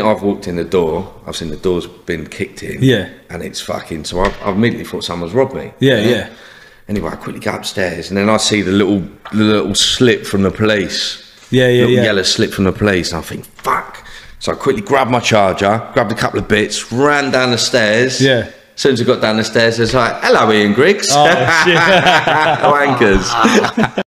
I've walked in the door, I've seen the door's been kicked in. Yeah. And it's fucking, so I, I immediately thought someone's robbed me. Yeah, yeah. Anyway, I quickly go upstairs and then I see the little the little slip from the police. Yeah, yeah, little yeah. yellow slip from the police. And I think, fuck. So I quickly grabbed my charger, grabbed a couple of bits, ran down the stairs. Yeah. As soon as I got down the stairs, it's like, hello, Ian Griggs. Oh, shit. Wankers.